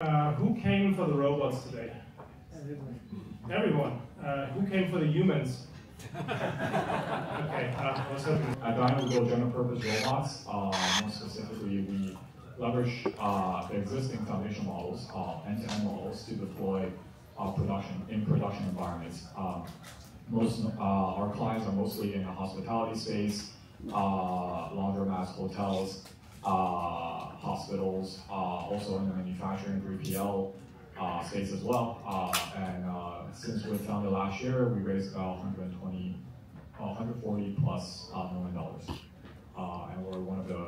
Uh, who came for the robots today? Everyone. Everyone. Uh, who came for the humans? okay, uh, what's happening? At Dyna, we build general purpose robots. Uh, more specifically, we leverage uh, the existing foundation models, uh, end-to-end models, to deploy uh, production in production environments. Um, most uh, our clients are mostly in the hospitality space, uh, laundromats, hotels, uh, hospitals, uh, also in the manufacturing 3PL uh, space as well. Uh, and since we founded last year, we raised about 120, uh, 140 plus million dollars. And we're one of the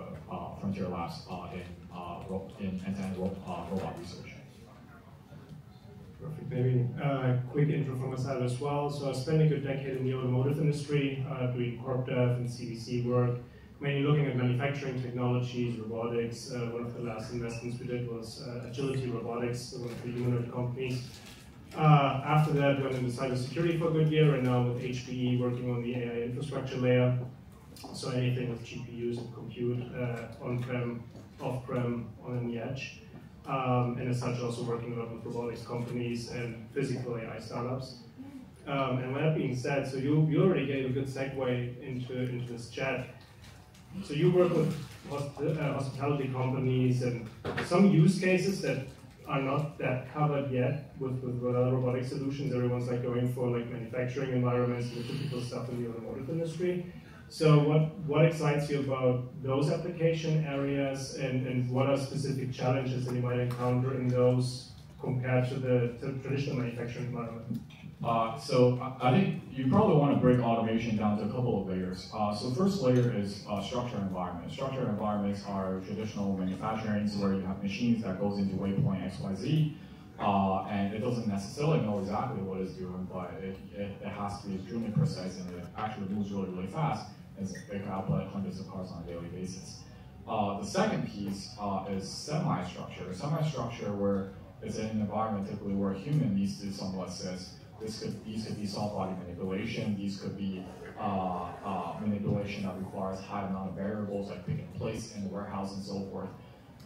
frontier labs in in end-to-end robot research. Perfect. Maybe a quick intro from my side as well. So I spent a good decade in the automotive industry, uh, doing corp dev and CVC work, mainly looking at manufacturing technologies, robotics. Uh, one of the last investments we did was uh, Agility Robotics, one of the humanoid companies. Uh, after that, went into cybersecurity for a good year, and now with HPE working on the AI infrastructure layer. So anything with GPUs and compute uh, on-prem, off-prem, on the edge. Um, and as such, also working a lot with robotics companies and physical AI startups. Um, and with that being said, so you, you already gave a good segue into, into this chat. So you work with uh, hospitality companies and some use cases that are not that covered yet with, with other robotic solutions. Everyone's like going for like manufacturing environments and the typical stuff in the automotive industry. So what, what excites you about those application areas and, and what are specific challenges that you might encounter in those compared to the to traditional manufacturing environment? Uh, so I, think you probably want to break automation down to a couple of layers. Uh, so first layer is uh, structured environment. Structured environments are traditional manufacturing where you have machines that goes into waypoint XYZ. Uh, and it doesn't necessarily know exactly what it's doing, but it, it, it has to be extremely precise and it actually moves really, really fast as it can output hundreds of cars on a daily basis. Uh, the second piece uh, is semi-structure. Semi-structure where it's in an environment typically where a human needs to somewhat assist. This could, these could be soft body manipulation. These could be uh, uh, manipulation that requires high amount of variables like picking place in the warehouse and so forth.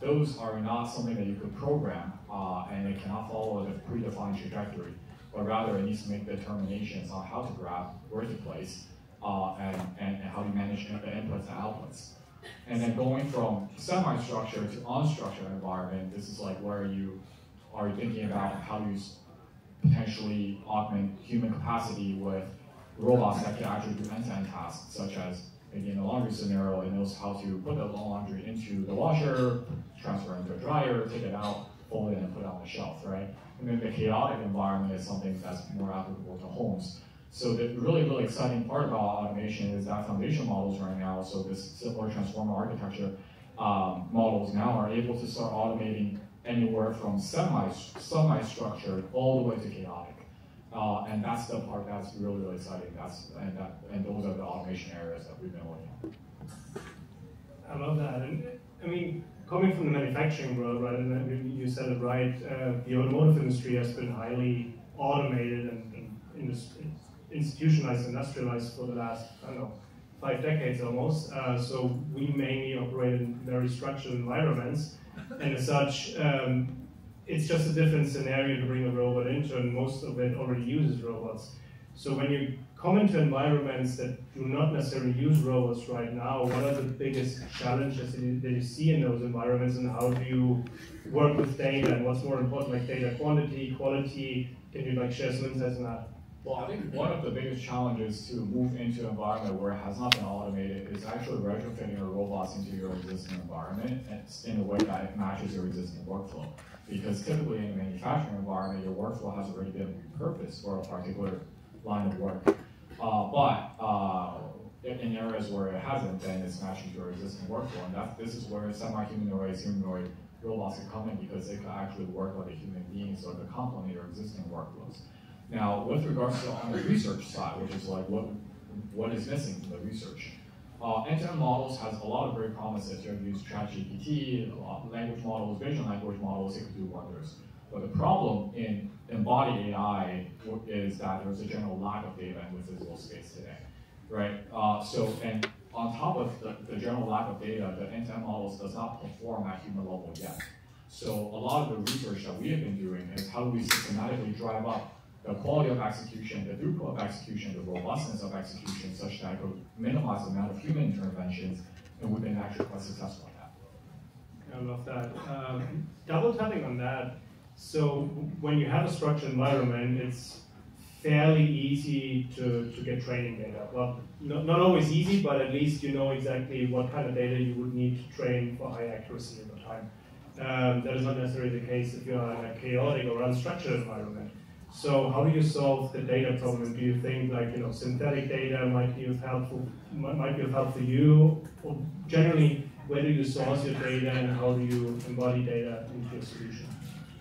Those are not something that you could program, uh, and it cannot follow a predefined trajectory, but rather it needs to make determinations on how to grab, where to place, uh, and, and, and, how you manage the inputs and outputs. And then going from semi-structured to unstructured environment, this is like where you are thinking about how you potentially augment human capacity with robots that can actually do end-to-end tasks, such as maybe in a laundry scenario, it knows how to put the laundry into the washer, transfer into a dryer, take it out, fold it, and put it on the shelf, right? And then the chaotic environment is something that's more applicable to homes. So the really, really exciting part about automation is that foundation models right now, so this similar transformer architecture um, models now are able to start automating anywhere from semi, semi-structured all the way to chaotic. Uh, and that's the part that's really, really exciting. That's, and, that, and those are the automation areas that we've been working on. I love that. And I mean, coming from the manufacturing world, right, and you said it right, uh, the automotive industry has been highly automated and, and institutionalized, industrialized for the last, I don't know, five decades almost. Uh, so we mainly operate in very structured environments. And as such, um, it's just a different scenario to bring a robot into, and most of it already uses robots. So when you come into environments that do not necessarily use robots right now, what are the biggest challenges that you, that you see in those environments, and how do you work with data, and what's more important, like data quantity, quality? Can you like share some insights on that? Well, I think one of the biggest challenges to move into an environment where it has not been automated is actually retrofitting your robots into your existing environment in a way that it matches your existing workflow. Because typically in a manufacturing environment, your workflow has already been repurposed for a particular line of work. Uh, but uh, in areas where it hasn't, been, it's matching your existing workflow. And that, this is where semi-humanoid, humanoid robots can come in because they can actually work like a human being, so they complement your existing workflows. Now, with regards to on the research side, which is like what what is missing from the research, uh, end-to-end models has a lot of great promises. You have used ChatGPT, language models, vision language models, it can do wonders. But the problem in embodied AI is that there's a general lack of data in the physical space today, right? Uh, so, and on top of the, the general lack of data, the end-to-end models does not perform at human level yet. So a lot of the research that we have been doing is how do we systematically drive up the quality of execution, the throughput of execution, the robustness of execution, such that it could minimize the amount of human interventions, and we've been actually quite successful at that. I love that. Um, double tapping on that. So when you have a structured environment, it's fairly easy to, to get training data. Well, not, not always easy, but at least you know exactly what kind of data you would need to train for high accuracy over time. Um, that is not necessarily the case if you're in a chaotic or unstructured environment. So how do you solve the data problem? Do you think like you know synthetic data might be of helpful might be of help for you? Or generally, where do you source your data and how do you embody data into your solution?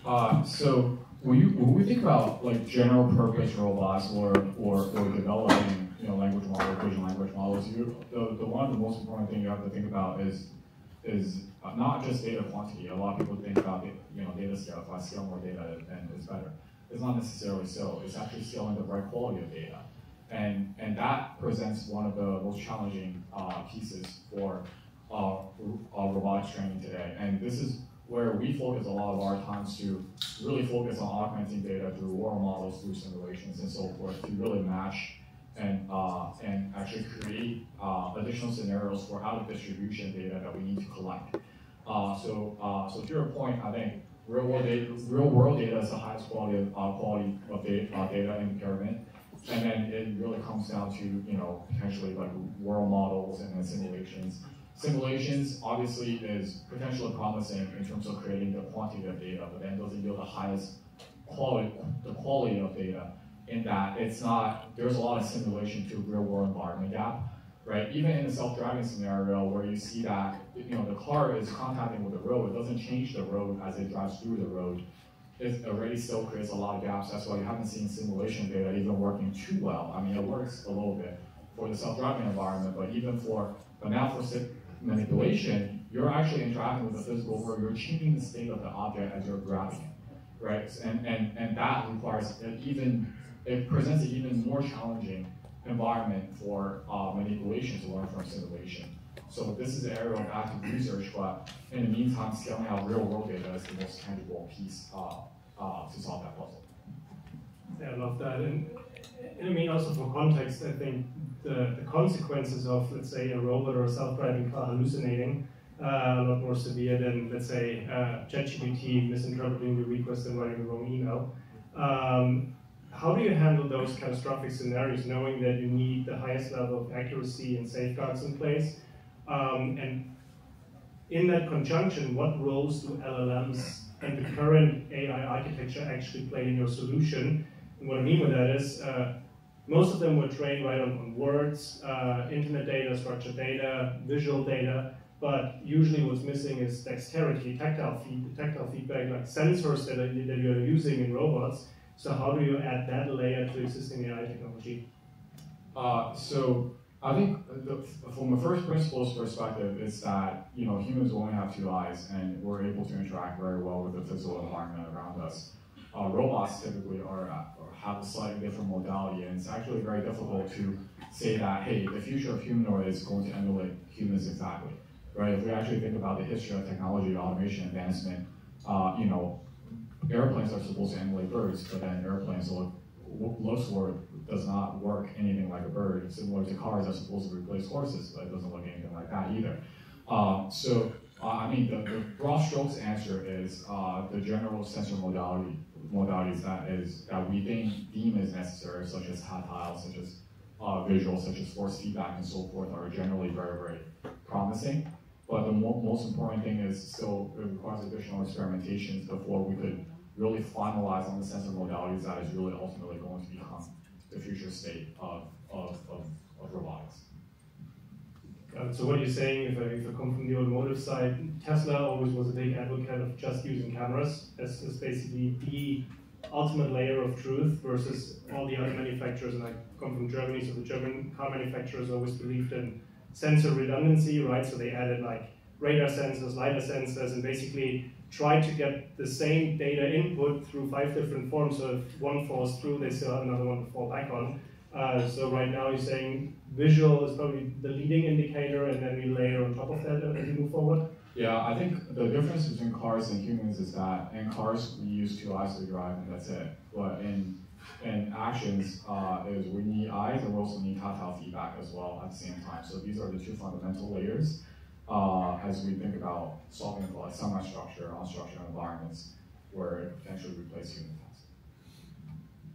Uh, so when, you, when we think about like general purpose robots or or, or developing you know language models, vision language models, you, the, the one of the most important thing you have to think about is is not just data quantity. A lot of people think about you know data scale. If I scale more data, then it's better it's not necessarily so. It's actually scaling the right quality of data. And, and that presents one of the most challenging uh, pieces for uh, robotics training today. And this is where we focus a lot of our times to really focus on augmenting data through world models, through simulations, and so forth to really match and, uh, and actually create uh, additional scenarios for out of distribution data that we need to collect. Uh, so, uh, so to your point, I think real world data, real world data is the highest quality of uh, quality of data, uh, data in pyramid. And then it really comes down to you know potentially like world models and then simulations. Simulations obviously is potentially promising in terms of creating the quantity of data, but then doesn't yield the highest quality the quality of data in that it's not there's a lot of simulation to real world environment gap right? Even in a self-driving scenario where you see that you know the car is contacting with the road, it doesn't change the road as it drives through the road. It already still creates a lot of gaps. That's why you haven't seen simulation data even working too well. I mean, it works a little bit for the self-driving environment, but even for but now for manipulation, you're actually interacting with the physical world. You're changing the state of the object as you're grabbing it, right? And and and that requires an even it presents an even more challenging environment for uh, manipulation to learn from simulation. So this is an area of active research, but in the meantime, scaling out real world data is the most tangible piece uh, uh, to solve that puzzle. Yeah, I love that. And, and I mean, also for context, I think the, the consequences of, let's say, a robot or a self-driving car hallucinating uh, a lot more severe than, let's say, uh, ChatGPT misinterpreting your request and writing the wrong email. Um, how do you handle those catastrophic scenarios, knowing that you need the highest level of accuracy and safeguards in place? Um, and in that conjunction, what roles do LLMs and the current AI architecture actually play in your solution? And what I mean with that is, uh, most of them were trained right on, on words, uh, internet data, structured data, visual data, but usually what's missing is dexterity, tactile, feed, tactile feedback, like sensors that, are, that you're using in robots so how do you add that layer to existing AI technology? Uh, so I think from a first principles perspective, it's that you know humans only have two eyes, and we're able to interact very well with the physical environment around us. Uh, robots typically are uh, have a slightly different modality, and it's actually very difficult to say that hey, the future of humanoid is going to emulate humans exactly, right? If we actually think about the history of technology, automation, advancement, uh, you know, airplanes are supposed to emulate birds, but then airplanes look looks or does not work anything like a bird. Similar to cars are supposed to replace horses, but it doesn't look anything like that either. Uh, so uh, I mean, the, the, broad strokes answer is uh, the general sensor modality modalities that is that we think deem is necessary, such as tactile, such as uh, visual, such as force feedback, and so forth, are generally very very promising. But the mo most important thing is still it requires additional experimentations before we could really finalize on the sensor modalities that is really ultimately going to become the future state of, of, of, of robotics. so what you're saying, if I, if I come from the automotive side, Tesla always was a big advocate of just using cameras as, as basically the ultimate layer of truth versus all the other manufacturers. And I come from Germany, so the German car manufacturers always believed in sensor redundancy, right? So they added like radar sensors, LiDAR sensors, and basically try to get the same data input through five different forms. So if one falls through, they still have another one to fall back on. Uh, so right now you're saying visual is probably the leading indicator, and then we layer on top of that as we move forward. Yeah, I think the difference between cars and humans is that in cars we use two eyes to drive and that's it. But in in actions uh, is we need eyes and we also need tactile feedback as well at the same time. So these are the two fundamental layers uh, as we think about solving for like semi-structured, unstructured environments where it potentially replaces human tasks.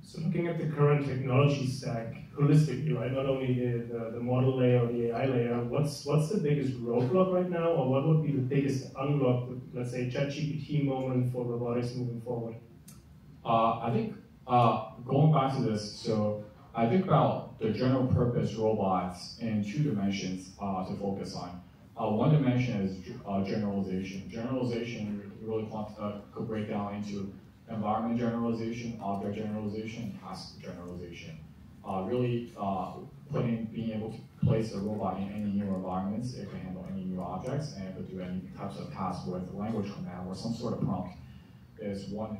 So looking at the current technology stack holistically, right? Not only the, the, the, model layer or the AI layer, what's what's the biggest roadblock right now, or what would be the biggest unlock, let's say, ChatGPT moment for robotics moving forward? Uh, I think uh, going back to this, so I think about the general purpose robots in two dimensions uh, to focus on. Uh, one dimension is uh, generalization. Generalization really uh, could break down into environment generalization, object generalization, task generalization. Uh, really uh, putting, being able to place a robot in any new environments, it can handle any new objects, and it could do any types of tasks with language command or some sort of prompt is one,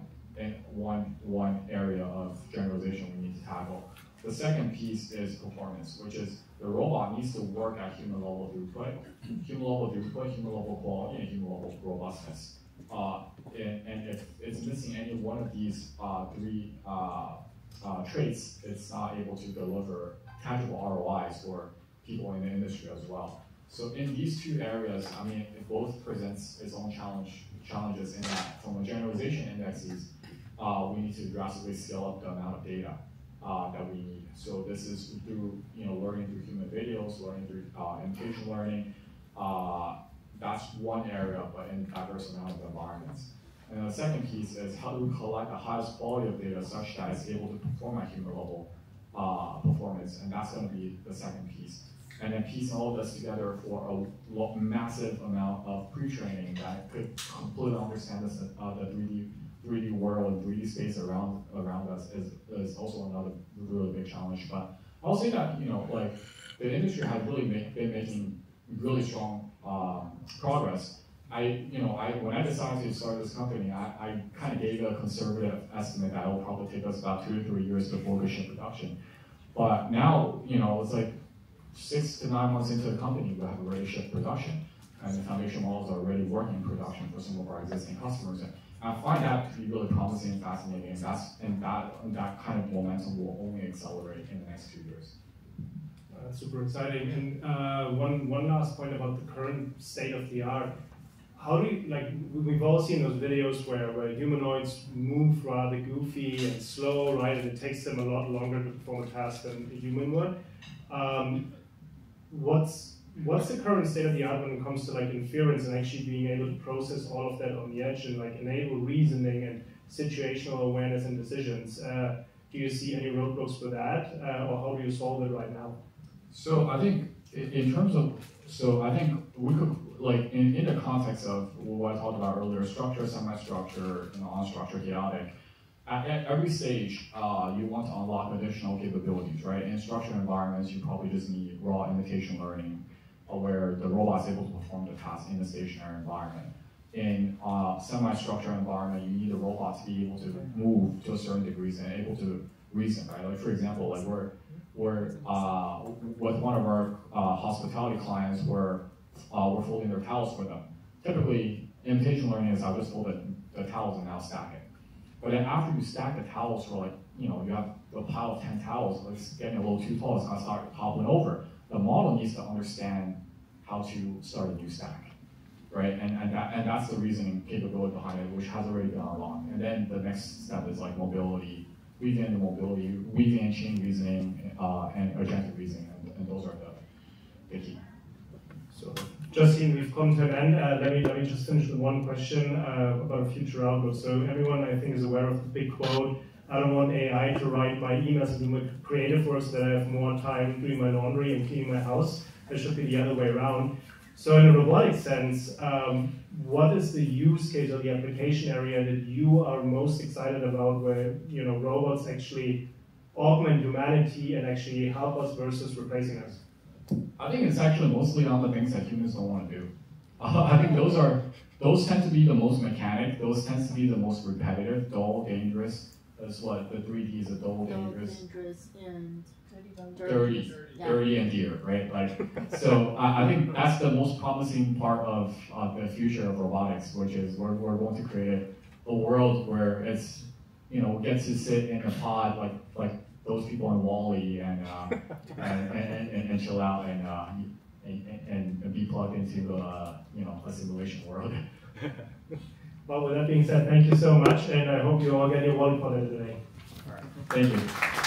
one, one area of generalization we need to tackle. The second piece is performance, which is the robot needs to work at human level throughput, human level throughput, human level quality, and human level robustness. Uh, and, and, if it's missing any one of these uh, three uh, uh, traits, it's not able to deliver tangible ROIs for people in the industry as well. So in these two areas, I mean, it both presents its own challenge challenges in that from a generalization indexes, uh, we need to drastically scale up the amount of data uh, that we need. So this is through you know learning through human videos, learning through uh, imitation learning. Uh, that's one area, but in diverse amount of environments. And the second piece is how do we collect the highest quality of data such that it's able to perform at human level uh, performance, and that's going to be the second piece. And then piecing all of this together for a massive amount of pre-training that could completely understand this, uh, the 3D 3D world and 3D space around around us is, is also another really big challenge. But I'll say that you know, like the industry has really been making really strong um, progress. I, you know, I when I decided to start this company, I, I kind of gave a conservative estimate that it will probably take us about two to three years before we ship production. But now, you know, it's like six to nine months into the company, we have already shipped production, and the foundation models are already working for some of our existing customers. And I find that to be really promising and fascinating, and that's and that that kind of momentum will only accelerate in the next few years. Uh, super exciting. And uh, one one last point about the current state of the art. How do you like? We've all seen those videos where, where humanoids move rather goofy and slow, right? And it takes them a lot longer to perform a task than a human would. Um, what's what's the current state of the art when it comes to like inference and actually being able to process all of that on the edge and like enable reasoning and situational awareness and decisions? Uh, do you see any roadblocks for that, uh, or how do you solve it right now? So I think in terms of so I think we could like in, in the context of what I talked about earlier, structure, semi-structure, and unstructured chaotic. At, at every stage, uh, you want to unlock additional capabilities, right? In structured environments, you probably just need raw imitation learning where the robot is able to perform the task in a stationary environment. In a semi-structured environment, you need the robot to be able to move to a certain degree and able to reason, right? Like for example, like we're, we're uh, with one of our uh, hospitality clients, where uh, we're folding their towels for them. Typically, imitation learning is I'll just fold the, the towels and now stack it. But then after you stack the towels for like, you know, you have a pile of 10 towels, it's getting a little too tall, it's gonna start toppling over the model needs to understand how to start a new stack, right? And, and, that, and that's the reasoning capability behind it, which has already been unlocked. And then the next step is like mobility, weaving in the mobility, weaving in chain reasoning, uh, and agentic reasoning, and, and, those are the, the key. So, Justine, we've come to an end. Uh, let me let me just finish with one question uh, about future outlook. So everyone, I think, is aware of the big quote I don't want AI to write my emails and do my creative work so that I have more time doing my laundry and cleaning my house. It should be the other way around. So in a robotic sense, um, what is the use case or the application area that you are most excited about where you know robots actually augment humanity and actually help us versus replacing us? I think it's actually mostly on the things that humans don't want to do. Uh, I think those are those tend to be the most mechanic. Those tend to be the most repetitive, dull, dangerous, that's what the 3D is a dull dangerous. dangerous and dirty, dirty and dear, right? Like, so I, I think that's the most promising part of, of the future of robotics, which is we're, we're going to create a world where it's, you know, gets to sit in a pod like like those people in WALL-E and, uh, and, and, and, and, chill out and, uh, and, and, be plugged into, uh, you know, a simulation world. well, with that being said, thank you so much, and I hope you all get your WALL-E pod today. Thank you.